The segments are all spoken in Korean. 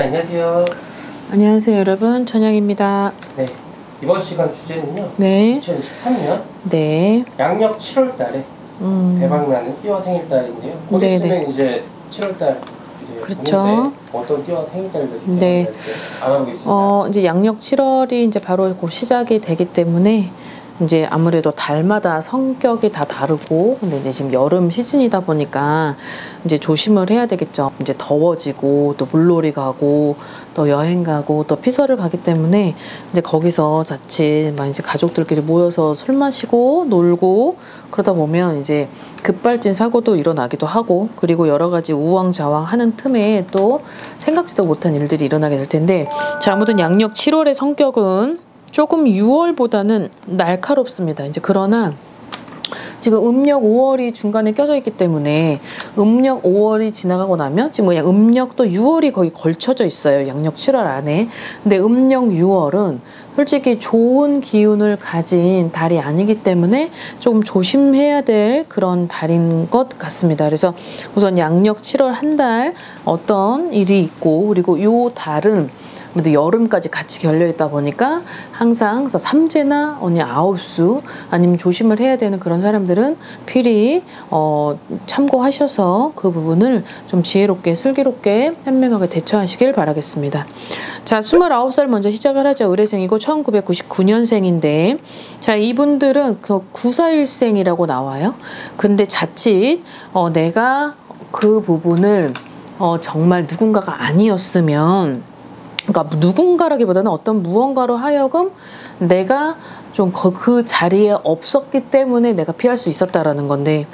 네, 안녕하세요. 안녕하세요 여러분 천영입니다. 네, 이번 시간 주제는요. 네, 2023년 네, 양력 7월 달에 음, 대박나는 띠와 생일달인데요. 곧 네, 있으면 이제 7월 달 그렇죠. 어떤 띠와 생일달들이 네. 알아보겠습니다. 어 이제 양력 7월이 이제 바로 곧 시작이 되기 때문에 이제 아무래도 달마다 성격이 다 다르고 근데 이제 지금 여름 시즌이다 보니까 이제 조심을 해야 되겠죠. 이제 더워지고 또 물놀이 가고 또 여행 가고 또 피서를 가기 때문에 이제 거기서 자칫 막 이제 가족들끼리 모여서 술 마시고 놀고 그러다 보면 이제 급발진 사고도 일어나기도 하고 그리고 여러 가지 우왕좌왕 하는 틈에 또 생각지도 못한 일들이 일어나게 될 텐데 자 아무튼 양력 7월의 성격은 조금 6월보다는 날카롭습니다. 이제 그러나 지금 음력 5월이 중간에 껴져 있기 때문에 음력 5월이 지나가고 나면 지금 그냥 음력 또 6월이 거의 걸쳐져 있어요. 양력 7월 안에. 근데 음력 6월은 솔직히 좋은 기운을 가진 달이 아니기 때문에 조금 조심해야 될 그런 달인 것 같습니다. 그래서 우선 양력 7월 한 달 어떤 일이 있고 그리고 요 달은 근데 여름까지 같이 결려 있다 보니까 항상 삼재나 언니 아홉수 아니면 조심을 해야 되는 그런 사람들은 필히 어, 참고하셔서 그 부분을 좀 지혜롭게 슬기롭게 현명하게 대처하시길 바라겠습니다. 자, 29살 먼저 시작을 하죠. 의뢰생이고 1999년생인데 자, 이분들은 그 941생이라고 나와요. 근데 자칫 어, 내가 그 부분을 어, 정말 누군가가 아니었으면 그러니까 누군가라기보다는 어떤 무언가로 하여금 내가 좀그 자리에 없었기 때문에 내가 피할 수 있었다라는 건데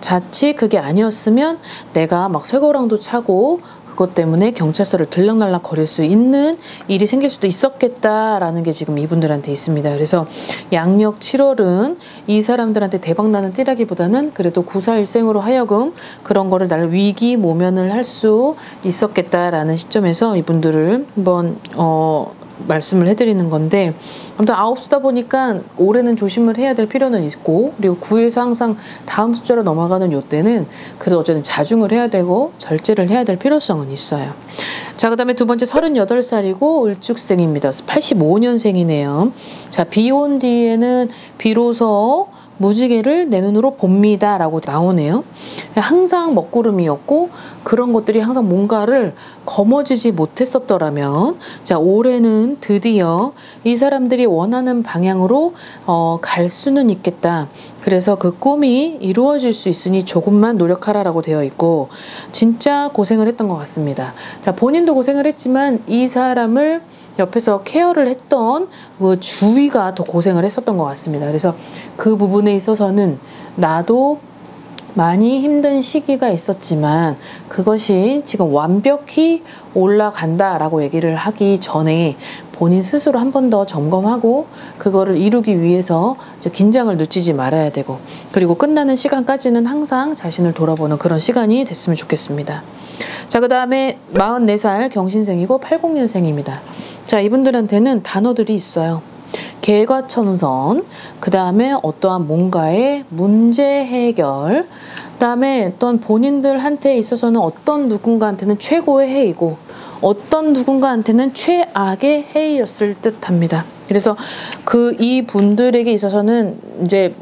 자칫 그게 아니었으면 내가 막 쇠고랑도 차고 그것 때문에 경찰서를 들락날락 거릴 수 있는 일이 생길 수도 있었겠다라는 게 지금 이분들한테 있습니다. 그래서 양력 7월은 이 사람들한테 대박나는 띠라기보다는 그래도 941생으로 하여금 그런 거를 날 위기 모면을 할 수 있었겠다라는 시점에서 이분들을 한번 어 말씀을 해드리는 건데 아무튼 아홉 수다 보니까 올해는 조심을 해야 될 필요는 있고 그리고 구에서 항상 다음 숫자로 넘어가는 요 때는 그래도 어쨌든 자중을 해야 되고 절제를 해야 될 필요성은 있어요. 자 그 다음에 두 번째 38살이고 을축생입니다. 85년생이네요. 자 비온 뒤에는 비로소 무지개를 내 눈으로 봅니다. 라고 나오네요. 항상 먹구름이었고 그런 것들이 항상 뭔가를 거머쥐지 못했었더라면 자 올해는 드디어 이 사람들이 원하는 방향으로 어, 갈 수는 있겠다. 그래서 그 꿈이 이루어질 수 있으니 조금만 노력하라라고 되어 있고 진짜 고생을 했던 것 같습니다. 자 본인도 고생을 했지만 이 사람을 옆에서 케어를 했던 그 주위가 더 고생을 했었던 것 같습니다. 그래서 그 부분에 있어서는 나도 많이 힘든 시기가 있었지만 그것이 지금 완벽히 올라간다라고 얘기를 하기 전에 본인 스스로 한 번 더 점검하고 그거를 이루기 위해서 긴장을 늦추지 말아야 되고 그리고 끝나는 시간까지는 항상 자신을 돌아보는 그런 시간이 됐으면 좋겠습니다. 자, 그 다음에 44살 경신생이고 80년생입니다. 자, 이분들한테는 단어들이 있어요. 개과천선, 그 다음에 어떠한 뭔가의 문제 해결, 그 다음에 어떤 본인들한테 있어서는 어떤 누군가한테는 최고의 해이고 어떤 누군가한테는 최악의 해이였을 듯 합니다. 그래서 그 이 분들에게 있어서는 이제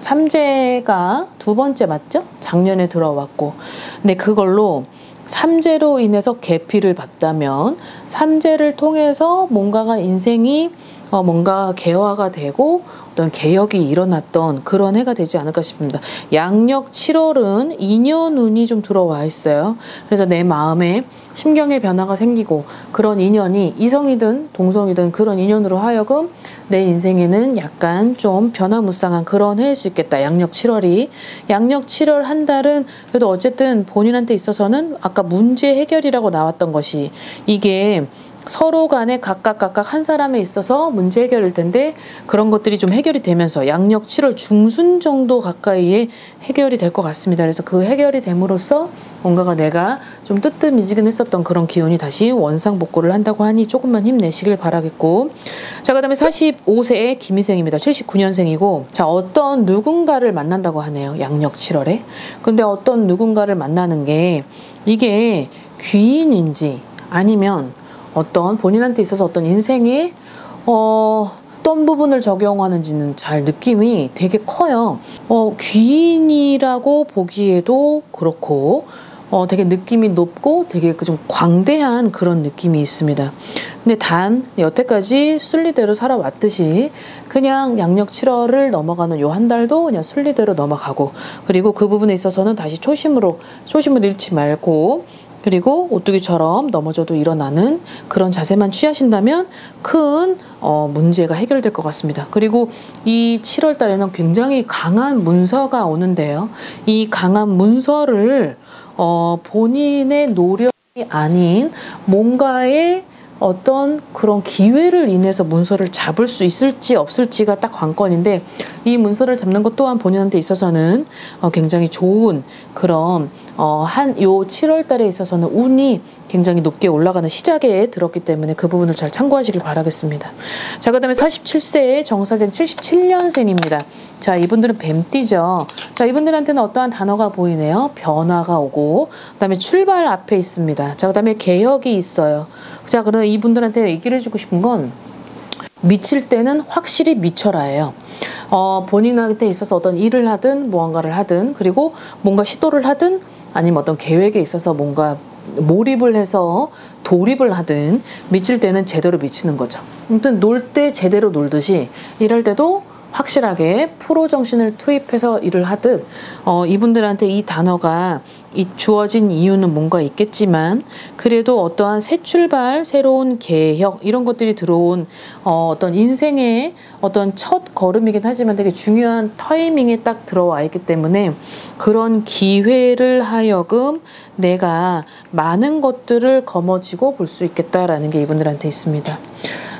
삼재가 두 번째 맞죠? 작년에 들어왔고. 근데 그걸로 삼재로 인해서 계피를 봤다면 삼재를 통해서 뭔가가 인생이 어 뭔가 개화가 되고 어떤 개혁이 일어났던 그런 해가 되지 않을까 싶습니다. 양력 7월은 인연운이 좀 들어와 있어요. 그래서 내 마음에 심경의 변화가 생기고 그런 인연이 이성이든 동성이든 그런 인연으로 하여금 내 인생에는 약간 좀 변화무쌍한 그런 해일 수 있겠다. 양력 7월이. 양력 7월 한 달은 그래도 어쨌든 본인한테 있어서는 아까 문제 해결이라고 나왔던 것이 이게 서로 간에 각각 각각 한 사람에 있어서 문제 해결일 텐데 그런 것들이 좀 해결이 되면서 양력 7월 중순 정도 가까이에 해결이 될 것 같습니다. 그래서 그 해결이 됨으로써 뭔가가 내가 좀 뜨뜻미지근했었던 그런 기운이 다시 원상복구를 한다고 하니 조금만 힘내시길 바라겠고 자 그다음에 45세의 김희생입니다. 79년생이고 자 어떤 누군가를 만난다고 하네요. 양력 7월에 근데 어떤 누군가를 만나는 게 이게 귀인인지 아니면 어떤 본인한테 있어서 어떤 인생의 어, 어떤 부분을 적용하는지는 잘 느낌이 되게 커요. 어, 귀인이라고 보기에도 그렇고 어, 되게 느낌이 높고 되게 그좀 광대한 그런 느낌이 있습니다. 근데 단 여태까지 순리대로 살아왔듯이 그냥 양력 7월을 넘어가는 요 한 달도 그냥 순리대로 넘어가고 그리고 그 부분에 있어서는 다시 초심으로 초심을 잃지 말고 그리고 오뚜기처럼 넘어져도 일어나는 그런 자세만 취하신다면 큰 어, 문제가 해결될 것 같습니다. 그리고 이 7월 달에는 굉장히 강한 문서가 오는데요. 이 강한 문서를 어, 본인의 노력이 아닌 뭔가의 어떤 그런 기회를 인해서 문서를 잡을 수 있을지 없을지가 딱 관건인데 이 문서를 잡는 것 또한 본인한테 있어서는 어, 굉장히 좋은 그런 어, 한 요 7월 달에 있어서는 운이 굉장히 높게 올라가는 시작에 들었기 때문에 그 부분을 잘 참고하시길 바라겠습니다. 자, 그 다음에 47세의 정사생 77년생입니다. 자, 이분들은 뱀띠죠. 자, 이분들한테는 어떠한 단어가 보이네요. 변화가 오고, 그 다음에 출발 앞에 있습니다. 자, 그 다음에 개혁이 있어요. 자, 그러면 이분들한테 얘기를 해주고 싶은 건 미칠 때는 확실히 미쳐라예요. 어, 본인한테 있어서 어떤 일을 하든 무언가를 하든 그리고 뭔가 시도를 하든 아니면 어떤 계획에 있어서 뭔가 몰입을 해서 돌입을 하든 미칠 때는 제대로 미치는 거죠. 아무튼 놀 때 제대로 놀듯이 일할 때도 확실하게 프로 정신을 투입해서 일을 하듯 어, 이분들한테 이 단어가 이 주어진 이유는 뭔가 있겠지만 그래도 어떠한 새 출발, 새로운 개혁 이런 것들이 들어온 어, 어떤 인생의 어떤 첫 걸음이긴 하지만 되게 중요한 타이밍에 딱 들어와 있기 때문에 그런 기회를 하여금 내가 많은 것들을 거머쥐고 볼 수 있겠다라는 게 이분들한테 있습니다.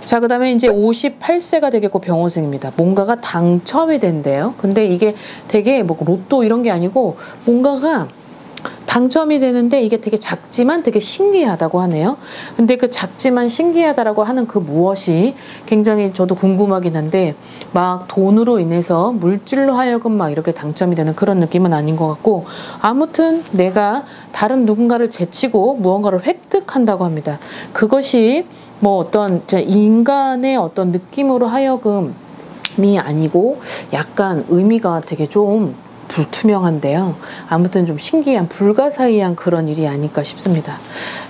자, 그 다음에 이제 58세가 되겠고 병호생입니다. 뭔가가 당첨이 된대요. 근데 이게 되게 뭐 로또 이런 게 아니고 뭔가가 당첨이 되는데 이게 되게 작지만 되게 신기하다고 하네요. 근데 그 작지만 신기하다라고 하는 그 무엇이 굉장히 저도 궁금하긴 한데 막 돈으로 인해서 물질로 하여금 막 이렇게 당첨이 되는 그런 느낌은 아닌 것 같고 아무튼 내가 다른 누군가를 제치고 무언가를 획득한다고 합니다. 그것이 뭐 어떤 인간의 어떤 느낌으로 하여금이 아니고 약간 의미가 되게 좀 불투명한데요. 아무튼 좀 신기한 불가사의한 그런 일이 아닐까 싶습니다.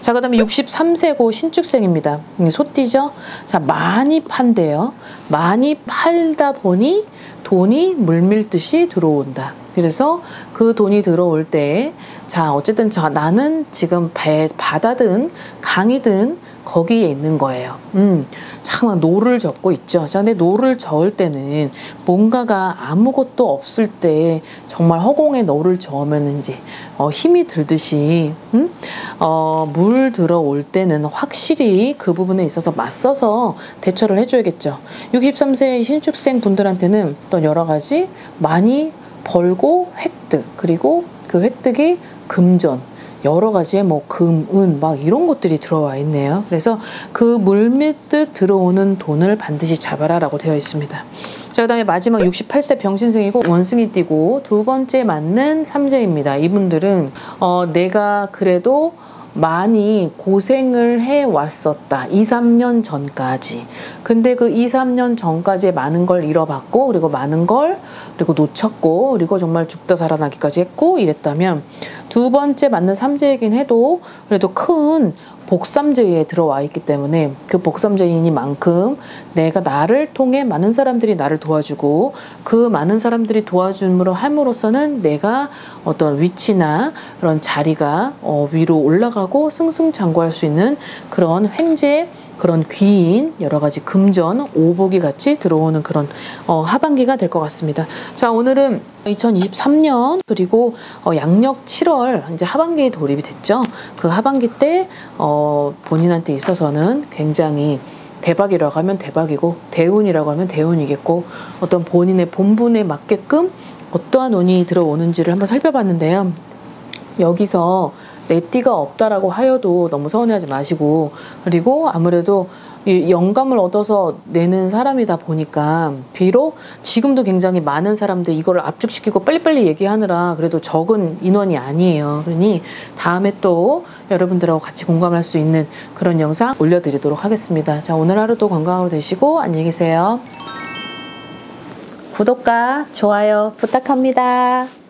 자, 그 다음에 63세고 신축생입니다. 소띠죠? 자, 많이 판대요. 많이 팔다 보니 돈이 물밀듯이 들어온다. 그래서 그 돈이 들어올 때, 자, 어쨌든 저, 나는 지금 배, 바다든 강이든 거기에 있는 거예요. 음, 잠깐 노를 젓고 있죠. 자, 근데 노를 저을 때는 뭔가가 아무것도 없을 때 정말 허공에 노를 저으면 이제 어, 힘이 들듯이 음? 어, 물 들어올 때는 확실히 그 부분에 있어서 맞서서 대처를 해줘야겠죠. 63세 신축생 분들한테는 또 여러 가지 많이 벌고 획득 그리고 그 획득이 금전 여러 가지의 뭐 금, 은, 막 이런 것들이 들어와 있네요. 그래서 그 물밀듯 들어오는 돈을 반드시 잡아라라고 되어 있습니다. 자, 그 다음에 마지막 68세 병신생이고 원숭이 띠고 두 번째 맞는 삼재입니다. 이분들은 어, 내가 그래도 많이 고생을 해 왔었다. 2, 3년 전까지. 근데 그 2, 3년 전까지 많은 걸 잃어봤고, 그리고 많은 걸, 그리고 놓쳤고, 그리고 정말 죽다 살아나기까지 했고, 이랬다면, 두 번째 맞는 삼재이긴 해도, 그래도 큰 복삼제에 들어와 있기 때문에 그 복삼제이니만큼 내가 나를 통해 많은 사람들이 나를 도와주고 그 많은 사람들이 도와줌으로 함으로써는 내가 어떤 위치나 그런 자리가 어, 위로 올라가고 승승장구할 수 있는 그런 횡재 그런 귀인 여러 가지 금전 오복이 같이 들어오는 그런 어, 하반기가 될 것 같습니다. 자 오늘은 2023년 그리고 어, 양력 7월 이제 하반기에 돌입이 됐죠. 그 하반기 때 어, 본인한테 있어서는 굉장히 대박이라고 하면 대박이고 대운이라고 하면 대운이겠고 어떤 본인의 본분에 맞게끔 어떠한 운이 들어오는지를 한번 살펴봤는데요. 여기서 내 띠가 없다라고 하여도 너무 서운해하지 마시고 그리고 아무래도 영감을 얻어서 내는 사람이다 보니까 비록 지금도 굉장히 많은 사람들 이거를 압축시키고 빨리빨리 얘기하느라 그래도 적은 인원이 아니에요. 그러니 다음에 또 여러분들하고 같이 공감할 수 있는 그런 영상 올려드리도록 하겠습니다. 자, 오늘 하루도 건강하고 되시고 안녕히 계세요. 구독과 좋아요 부탁합니다.